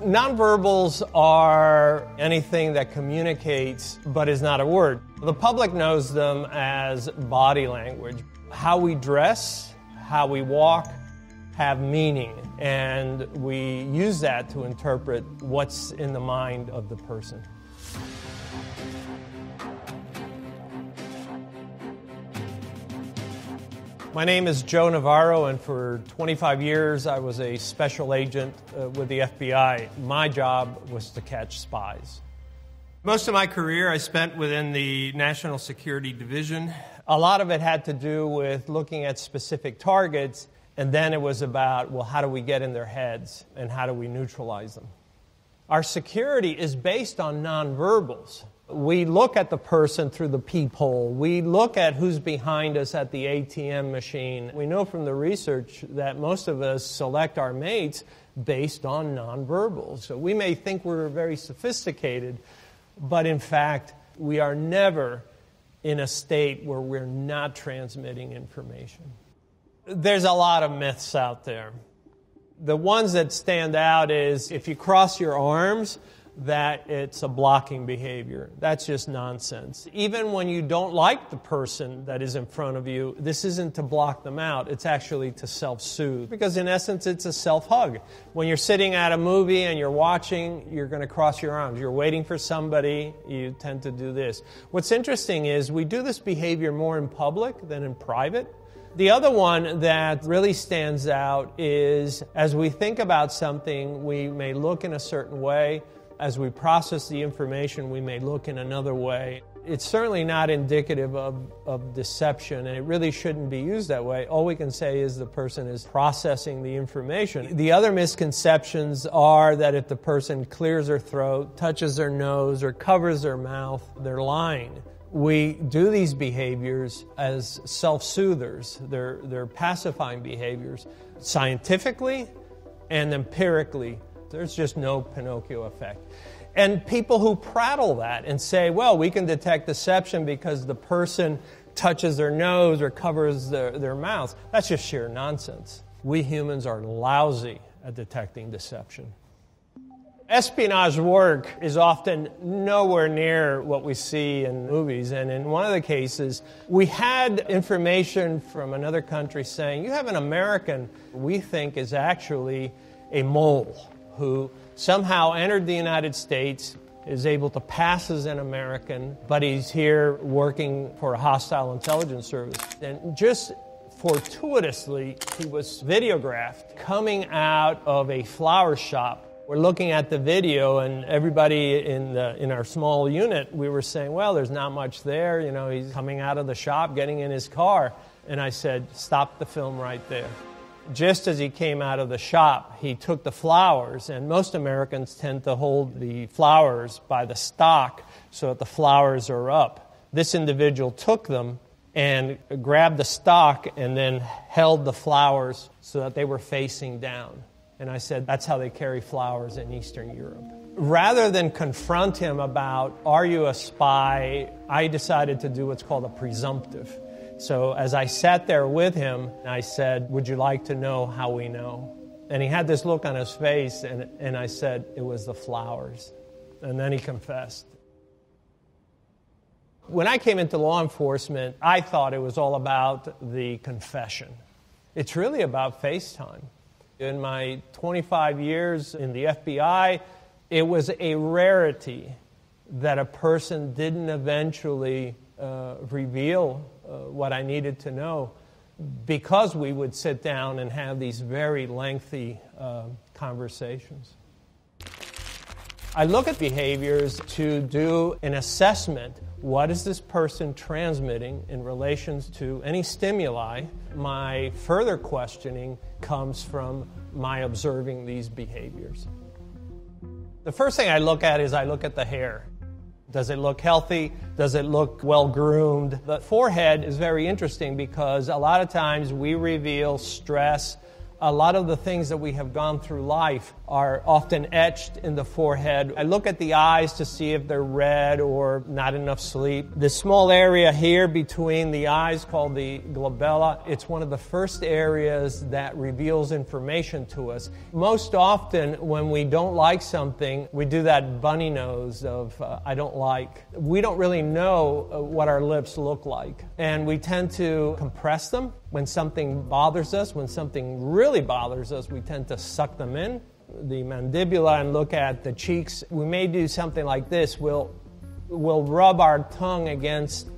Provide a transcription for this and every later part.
Nonverbals are anything that communicates but is not a word. The public knows them as body language. How we dress, how we walk, have meaning, and we use that to interpret what's in the mind of the person. My name is Joe Navarro, and for 25 years I was a special agent uh, with the FBI. My job was to catch spies. Most of my career I spent within the National Security Division. A lot of it had to do with looking at specific targets, and then it was about, well, how do we get in their heads and how do we neutralize them? Our security is based on nonverbals. We look at the person through the peephole. We look at who's behind us at the ATM machine. We know from the research that most of us select our mates based on nonverbals. So we may think we're very sophisticated, but in fact, we are never in a state where we're not transmitting information. There's a lot of myths out there. The ones that stand out is if you cross your arms, that it's a blocking behavior. That's just nonsense. Even when you don't like the person that is in front of you, this isn't to block them out, it's actually to self soothe. Because in essence, it's a self hug. When you're sitting at a movie and you're watching, you're going to cross your arms. You're waiting for somebody, you tend to do this. What's interesting is we do this behavior more in public than in private. The other one that really stands out is as we think about something, we may look in a certain way as we process the information, we may look in another way. It's certainly not indicative of, of deception, and it really shouldn't be used that way. All we can say is the person is processing the information. The other misconceptions are that if the person clears their throat, touches their nose, or covers their mouth, they're lying. We do these behaviors as self soothers, they're, they're pacifying behaviors scientifically and empirically there's just no Pinocchio effect. And people who prattle that and say, well, we can detect deception because the person touches their nose or covers their, their mouth, that's just sheer nonsense. We humans are lousy at detecting deception. Espionage work is often nowhere near what we see in movies. And in one of the cases, we had information from another country saying, You have an American we think is actually a mole who somehow entered the United States, is able to pass as an American, but he's here working for a hostile intelligence service. And just fortuitously, he was videographed coming out of a flower shop. We're looking at the video, and everybody in, the, in our small unit, we were saying, Well, there's not much there. You know, he's coming out of the shop, getting in his car. And I said, Stop the film right there just as he came out of the shop, he took the flowers, and most Americans tend to hold the flowers by the stalk so that the flowers are up. This individual took them and grabbed the stalk and then held the flowers so that they were facing down. And I said, That's how they carry flowers in Eastern Europe. Rather than confront him about, Are you a spy? I decided to do what's called a presumptive. So as I sat there with him, I said, Would you like to know how we know? And he had this look on his face, and, and I said, It was the flowers. And then he confessed. When I came into law enforcement, I thought it was all about the confession. It's really about FaceTime. In my 25 years in the FBI, it was a rarity that a person didn't eventually uh, reveal what I needed to know because we would sit down and have these very lengthy uh, conversations. I look at behaviors to do an assessment. What is this person transmitting in relation to any stimuli? My further questioning comes from my observing these behaviors. The first thing I look at is I look at the hair. Does it look healthy? Does it look well groomed? The forehead is very interesting because a lot of times we reveal stress. A lot of the things that we have gone through life are often etched in the forehead. I look at the eyes to see if they're red or not enough sleep. This small area here between the eyes called the glabella, it's one of the first areas that reveals information to us. Most often when we don't like something, we do that bunny nose of uh, I don't like. We don't really know uh, what our lips look like. And we tend to compress them when something bothers us, when something really bothers us, we tend to suck them in the mandibula and look at the cheeks, we may do something like this. We'll, we'll rub our tongue against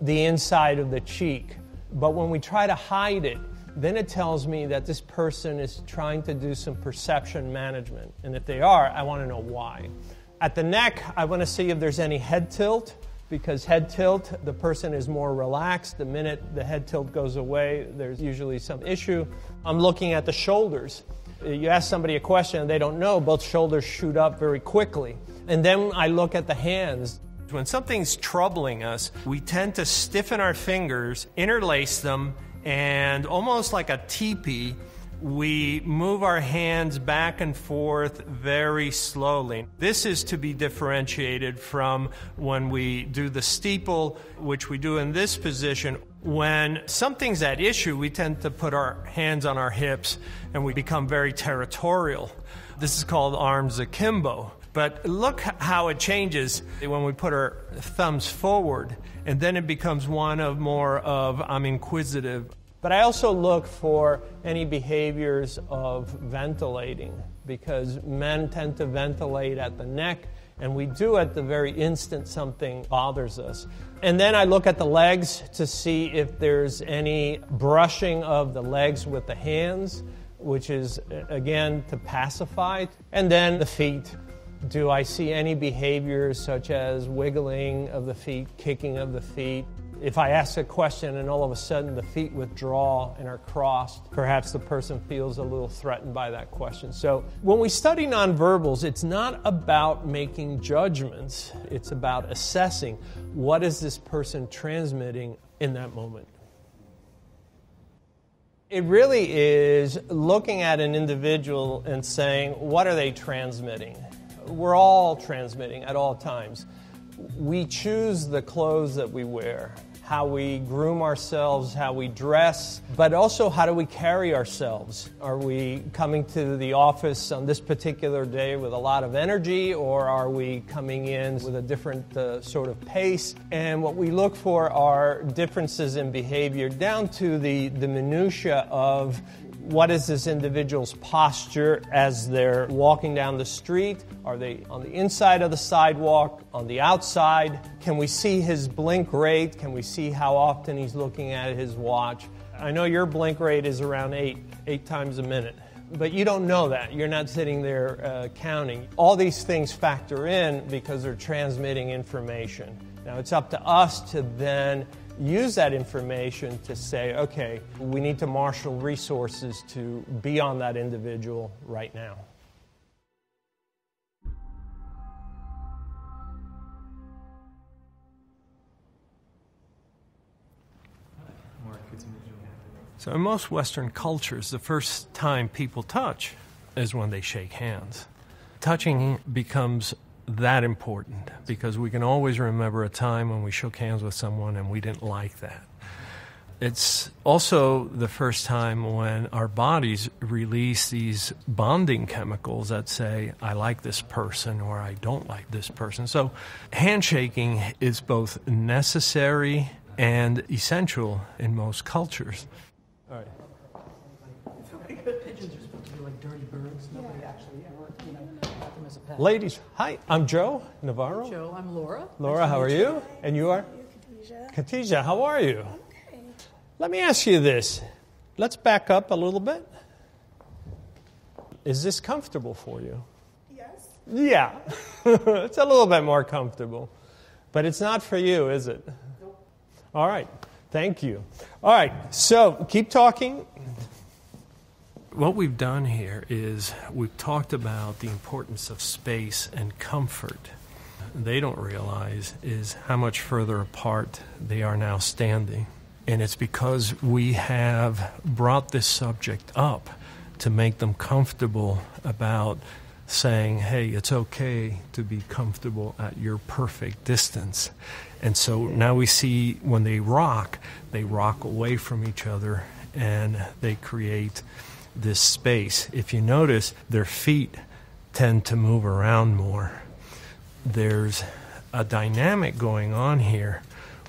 the inside of the cheek. But when we try to hide it, then it tells me that this person is trying to do some perception management. And if they are, I want to know why. At the neck, I want to see if there's any head tilt, because head tilt, the person is more relaxed. The minute the head tilt goes away, there's usually some issue. I'm looking at the shoulders you ask somebody a question and they don't know, both shoulders shoot up very quickly. And then I look at the hands. When something's troubling us, we tend to stiffen our fingers, interlace them, and almost like a teepee, we move our hands back and forth very slowly. This is to be differentiated from when we do the steeple, which we do in this position, when something's at issue, we tend to put our hands on our hips and we become very territorial. This is called arms akimbo. But look how it changes when we put our thumbs forward, and then it becomes one of more of I'm inquisitive. But I also look for any behaviors of ventilating because men tend to ventilate at the neck and we do at the very instant something bothers us. And then I look at the legs to see if there's any brushing of the legs with the hands, which is, again, to pacify. And then the feet. Do I see any behaviors such as wiggling of the feet, kicking of the feet? If I ask a question and all of a sudden the feet withdraw and are crossed, perhaps the person feels a little threatened by that question. So when we study nonverbals, it's not about making judgments, it's about assessing what is this person transmitting in that moment. It really is looking at an individual and saying, what are they transmitting? We're all transmitting at all times. We choose the clothes that we wear how we groom ourselves, how we dress, but also how do we carry ourselves? Are we coming to the office on this particular day with a lot of energy, or are we coming in with a different uh, sort of pace? And what we look for are differences in behavior down to the, the minutiae of what is this individual's posture as they're walking down the street? Are they on the inside of the sidewalk, on the outside? Can we see his blink rate? Can we see how often he's looking at his watch? I know your blink rate is around eight, eight times a minute, but you don't know that. You're not sitting there uh, counting. All these things factor in because they're transmitting information. Now it's up to us to then use that information to say, okay, we need to marshal resources to be on that individual right now. So, in most Western cultures, the first time people touch is when they shake hands. Touching becomes that important because we can always remember a time when we shook hands with someone and we didn't like that. It's also the first time when our bodies release these bonding chemicals that say, I like this person or I don't like this person. So, handshaking is both necessary and essential in most cultures. All right. Pigeons are supposed to be like dirty birds. Nobody actually ever, you know, them as a pet. Ladies, hi, I'm Joe Navarro. Joe, I'm Laura. Laura, how are you? And you are? Khadijah. Khadijah, how are you? Okay. Let me ask you this. Let's back up a little bit. Is this comfortable for you? Yes. Yeah. it's a little bit more comfortable. But it's not for you, is it? Nope. All right. Thank you. All right. So keep talking what we've done here is we've talked about the importance of space and comfort. They don't realize is how much further apart they are now standing. And it's because we have brought this subject up to make them comfortable about saying, hey, it's okay to be comfortable at your perfect distance. And so now we see when they rock, they rock away from each other and they create this space. If you notice, their feet tend to move around more. There's a dynamic going on here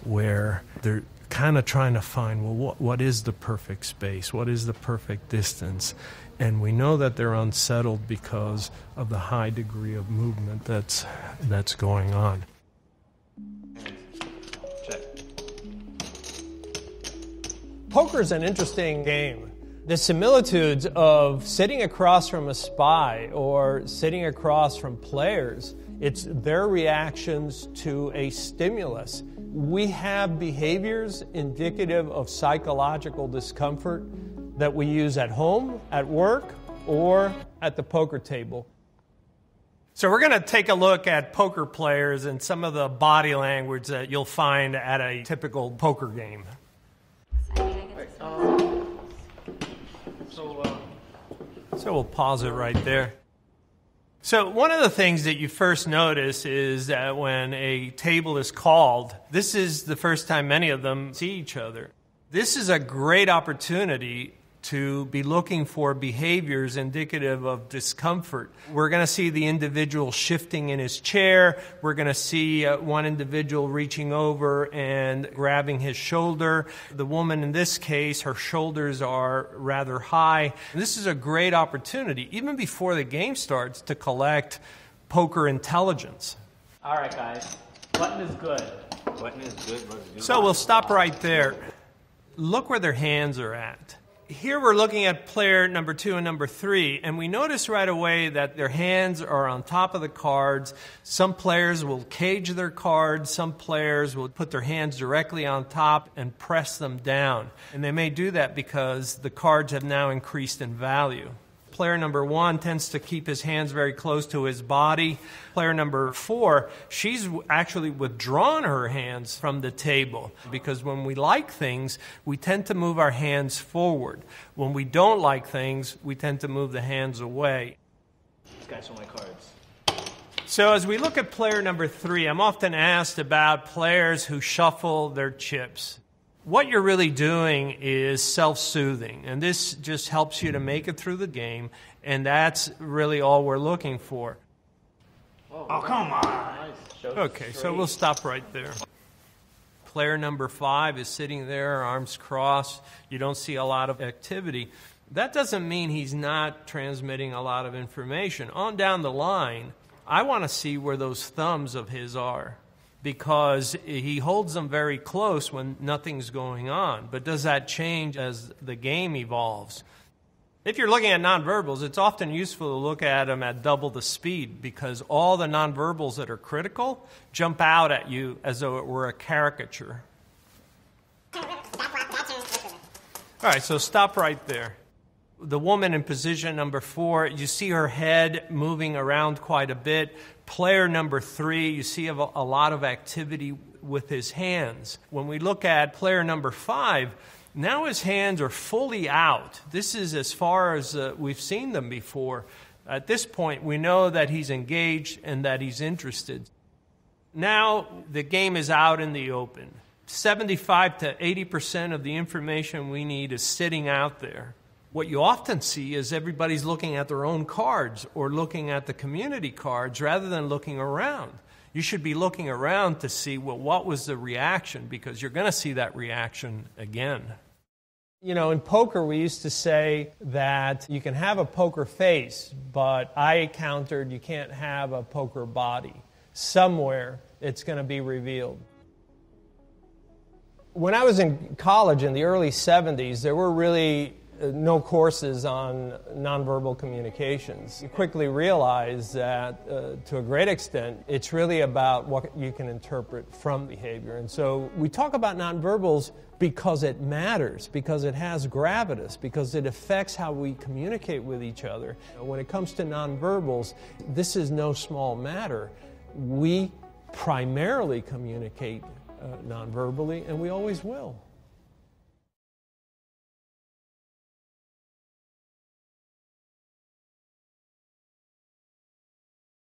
where they're kind of trying to find well what, what is the perfect space what is the perfect distance and we know that they're unsettled because of the high degree of movement that's that's going on Poker is an interesting game. The similitudes of sitting across from a spy or sitting across from players, it's their reactions to a stimulus. We have behaviors indicative of psychological discomfort that we use at home, at work, or at the poker table. So, we're going to take a look at poker players and some of the body language that you'll find at a typical poker game. So we'll pause it right there. So, one of the things that you first notice is that when a table is called, this is the first time many of them see each other. This is a great opportunity to be looking for behaviors indicative of discomfort. We're going to see the individual shifting in his chair. We're going to see uh, one individual reaching over and grabbing his shoulder. The woman in this case, her shoulders are rather high. And this is a great opportunity, even before the game starts, to collect poker intelligence. All right, guys. Button is good. Button is good. Button is good. So we'll stop right there. Look where their hands are at here we're looking at player number two and number three, and we notice right away that their hands are on top of the cards. Some players will cage their cards, some players will put their hands directly on top and press them down. And they may do that because the cards have now increased in value. Player number one tends to keep his hands very close to his body. Player number four, she's actually withdrawn her hands from the table because when we like things, we tend to move our hands forward. When we don't like things, we tend to move the hands away. These guys are my cards. So, as we look at player number three, I'm often asked about players who shuffle their chips what you're really doing is self soothing, and this just helps you to make it through the game, and that's really all we're looking for. Oh, come on. Okay, so we'll stop right there. Player number five is sitting there, arms crossed. You don't see a lot of activity. That doesn't mean he's not transmitting a lot of information. On down the line, I want to see where those thumbs of his are because he holds them very close when nothing's going on. But does that change as the game evolves? If you're looking at nonverbals, it's often useful to look at them at double the speed because all the nonverbals that are critical jump out at you as though it were a caricature. All right, so stop right there. The woman in position number four, you see her head moving around quite a bit. Player number three, you see a, lot of activity with his hands. When we look at player number five, now his hands are fully out. This is as far as uh, we've seen them before. At this point, we know that he's engaged and that he's interested. Now the game is out in the open. 75 to 80% of the information we need is sitting out there what you often see is everybody's looking at their own cards or looking at the community cards rather than looking around. You should be looking around to see well, what was the reaction because you're going to see that reaction again. You know, in poker, we used to say that you can have a poker face, but I countered you can't have a poker body. Somewhere it's going to be revealed. When I was in college in the early 70s, there were really no courses on nonverbal communications. You quickly realize that, uh, to a great extent, it's really about what you can interpret from behavior. And so we talk about nonverbals because it matters, because it has gravitas, because it affects how we communicate with each other. When it comes to nonverbals, this is no small matter. We primarily communicate uh, nonverbally, and we always will.